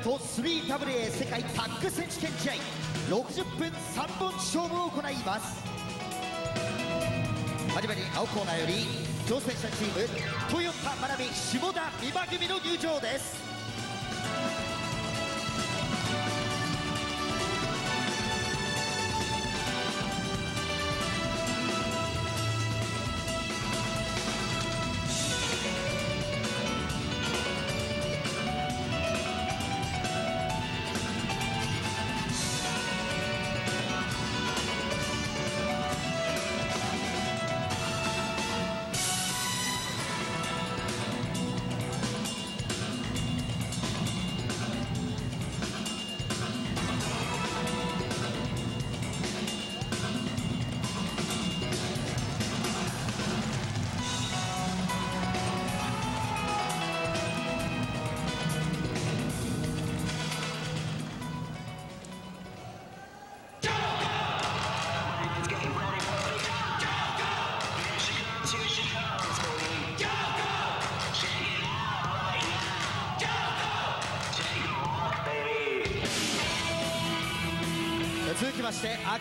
ント 3WA 世界タッグ選手権試合。60分3本勝負を行います。はじめに青コーナーより挑戦者チームトヨタ学び下田美馬組の入場です。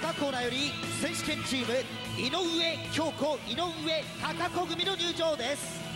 高コーナーより選手権チーム井上京子井上貴子組の入場です。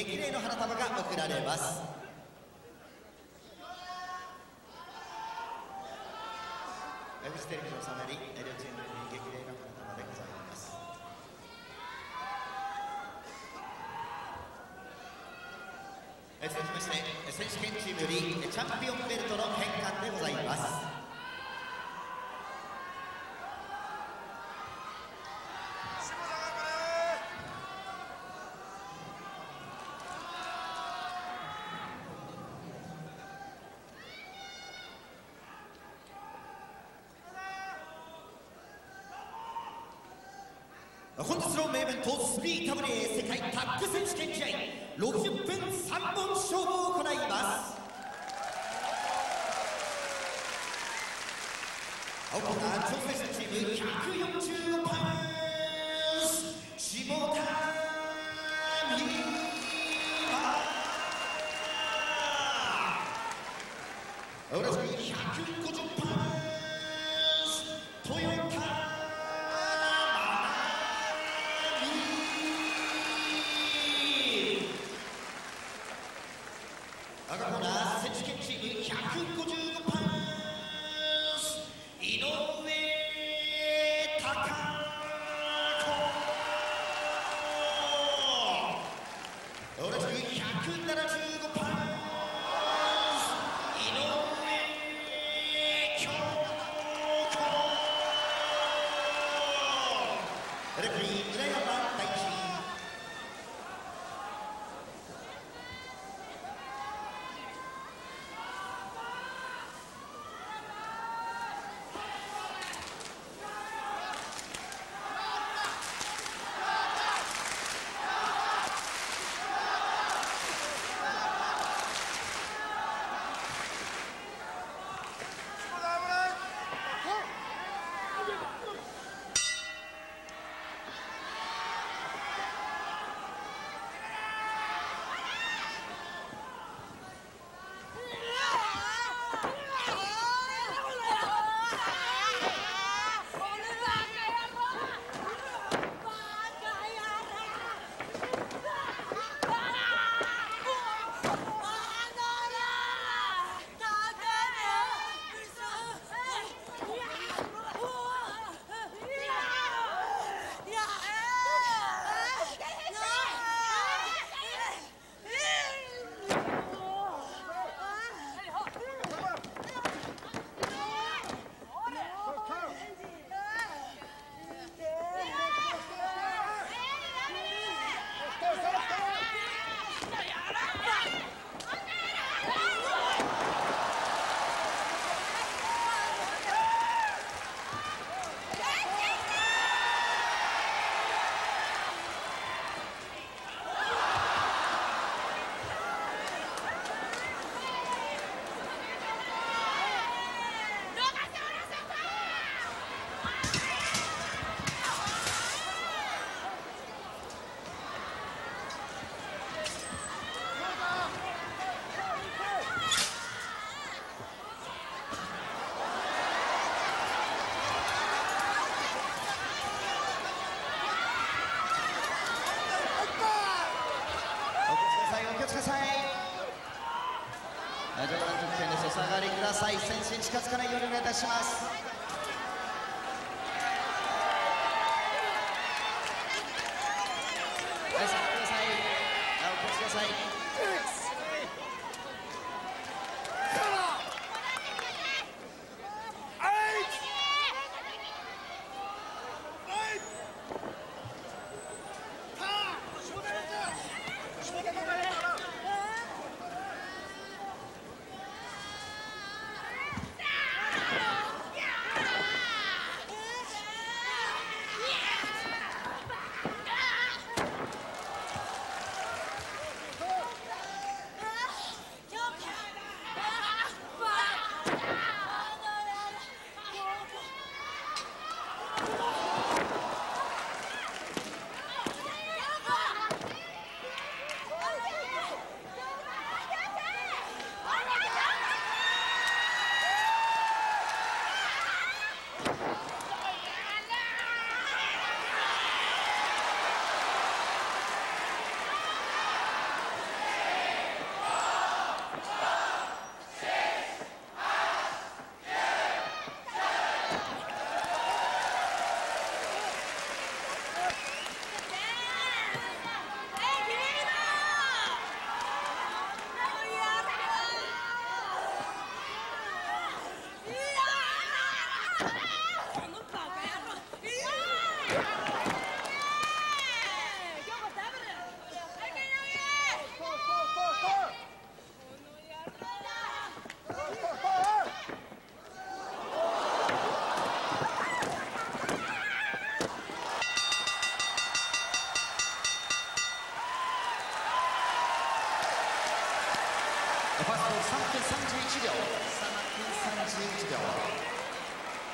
テレビの花束が贈られまり両チームに激励の花束でございます。続きまして選手権チームよりチャンピオンベルトの返還でございます本日の名イベント 3WA 世界タッグ選手権試合60分3本勝負を行います。青コーナー挑戦者チーム145パンス下田美馬同じく150パンスたします。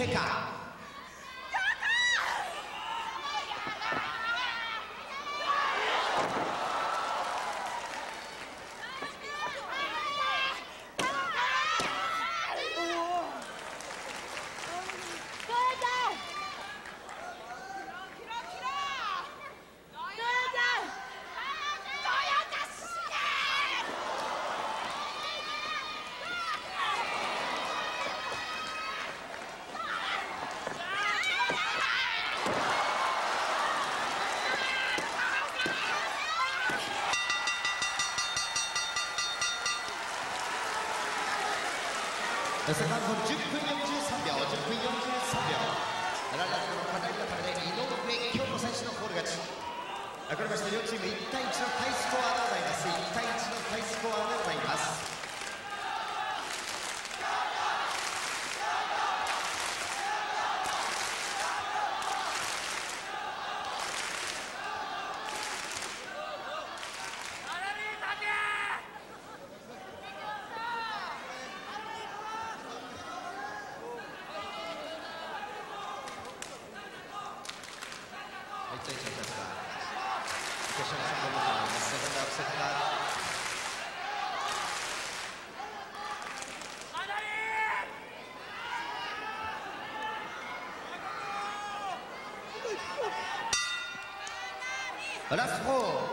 kicker. セカンド10分43秒。10分43秒。ランナーの課題のためで井上京子選手のゴール勝ち。これまして両チーム。1 Раз, два.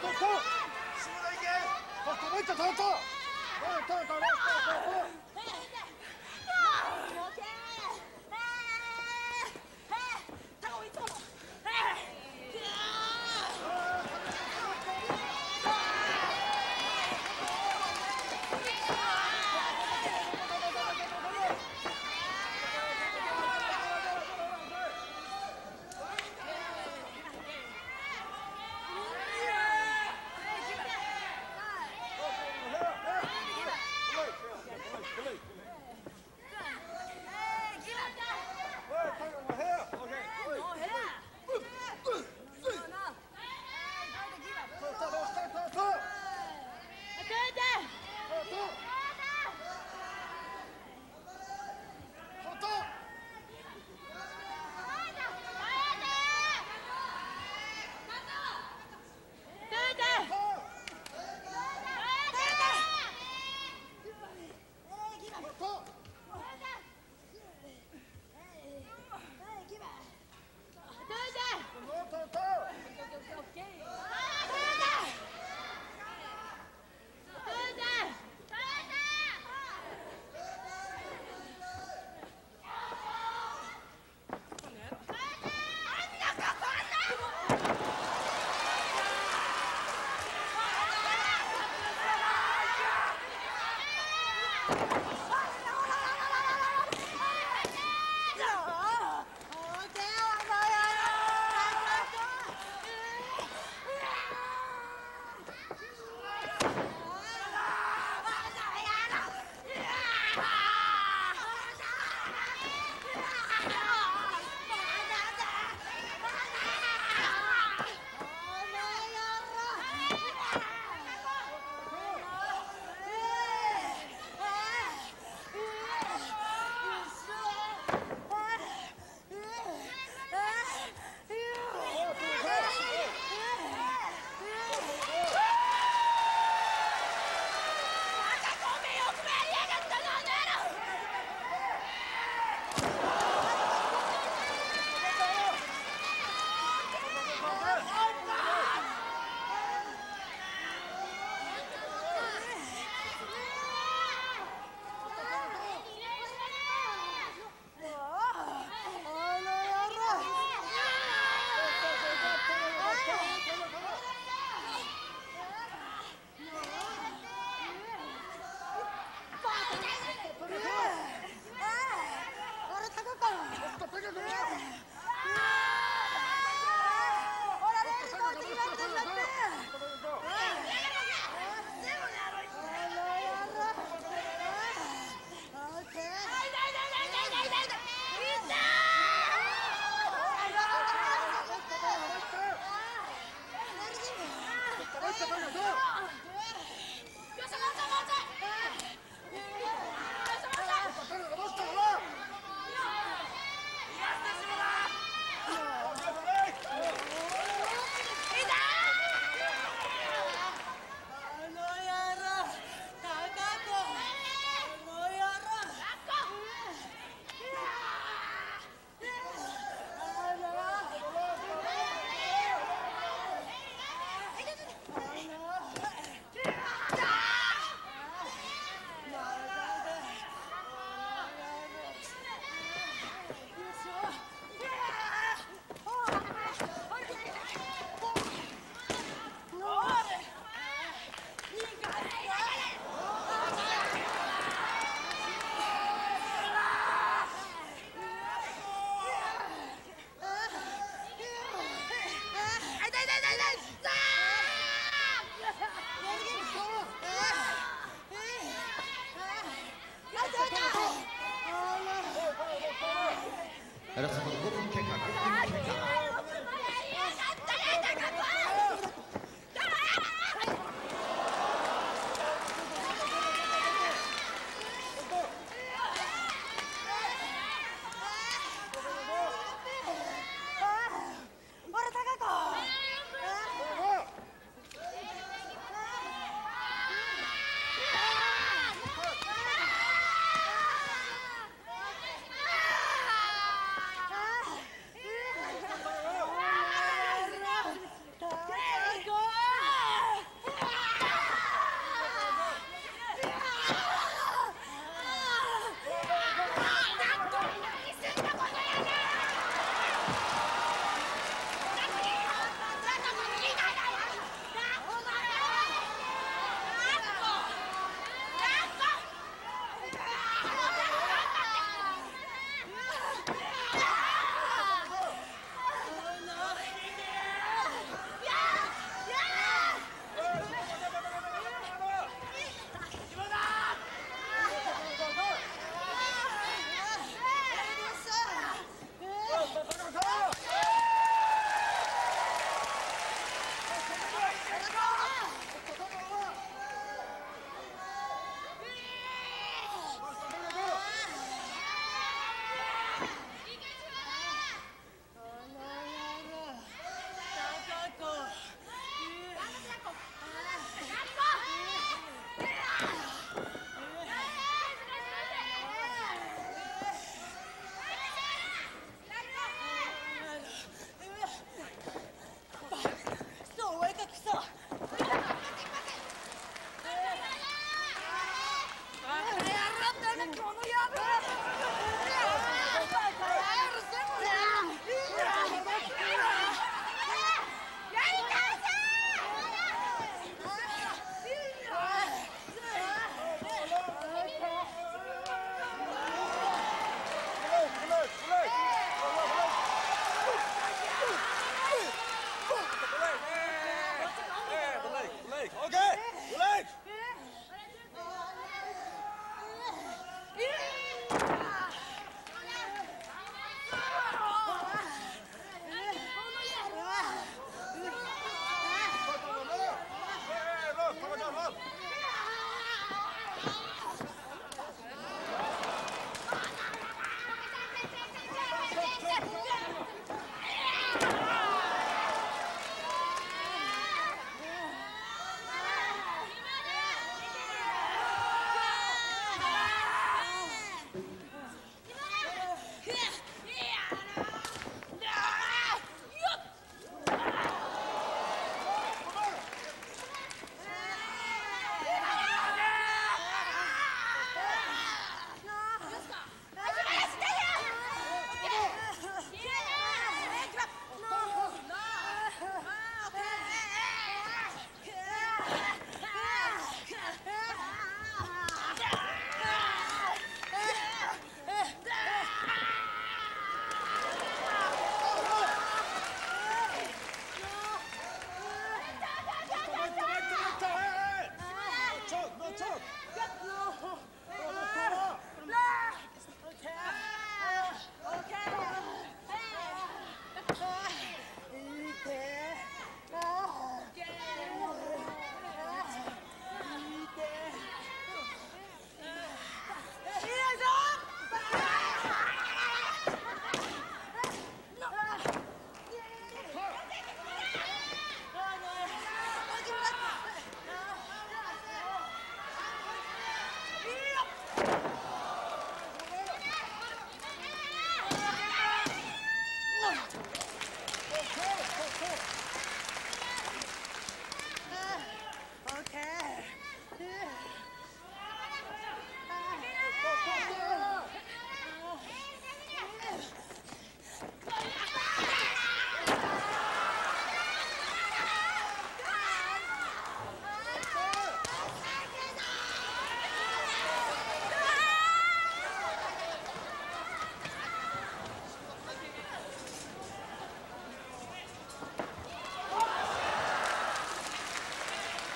トトトトトトトトトト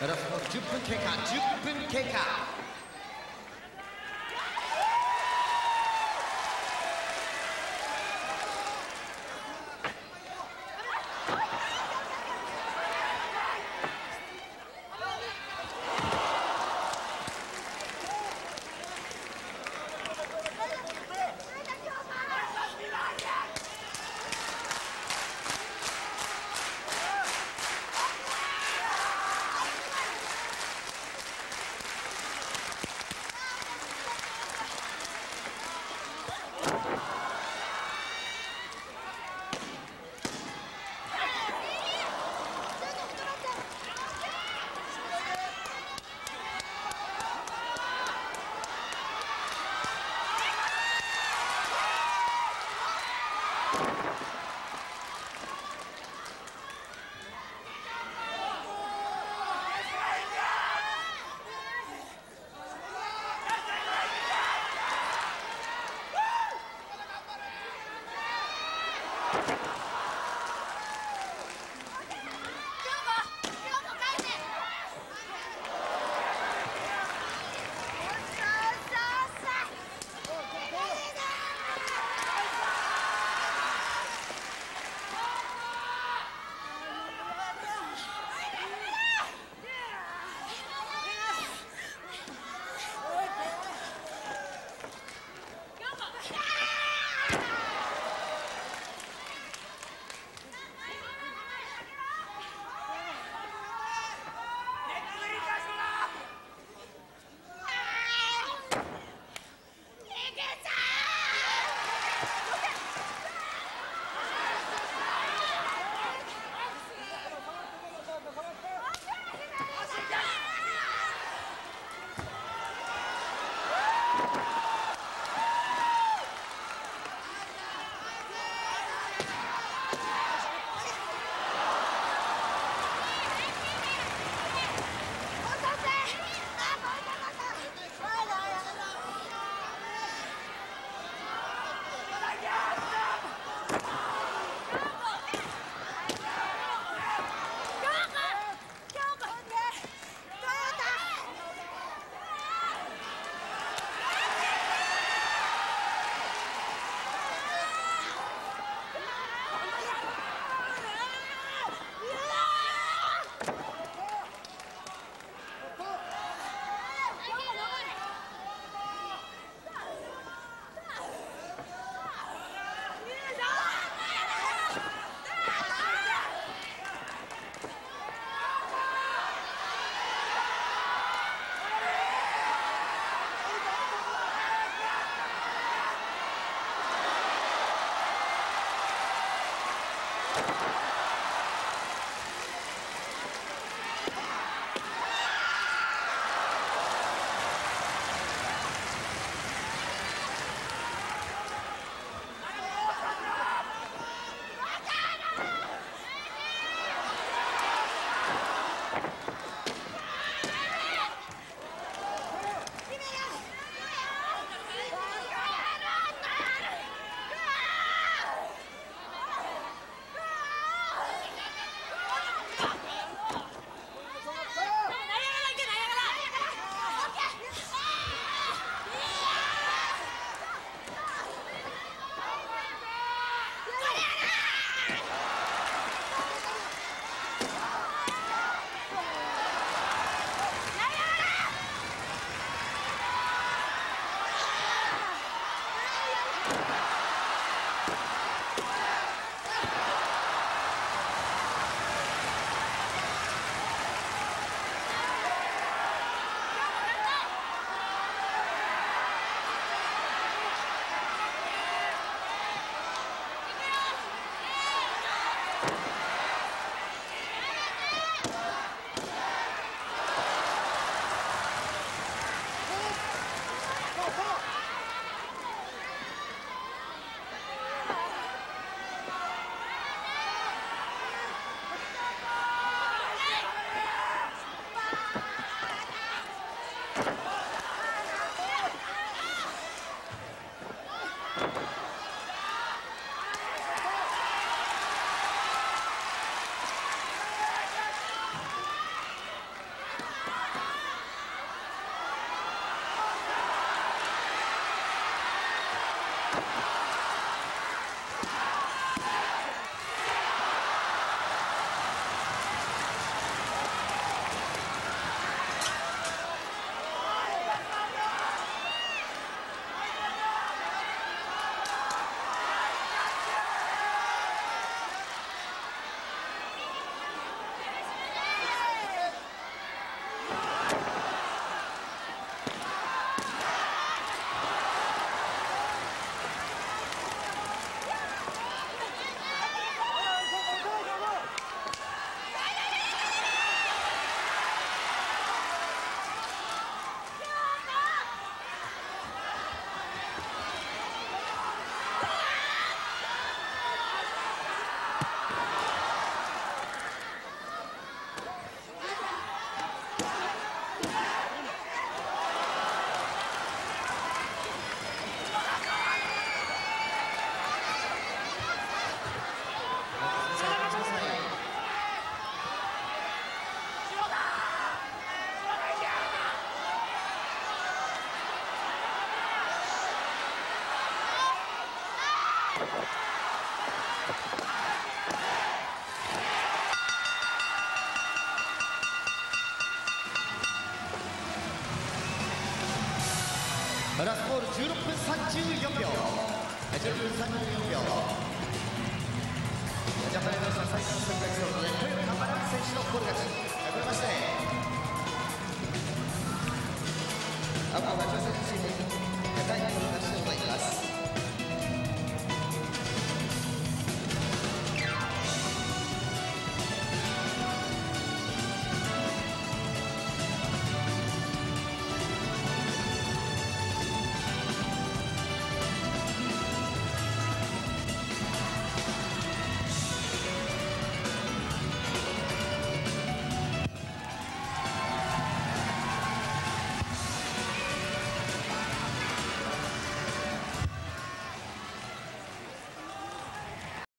ラスト10分経過10分経過。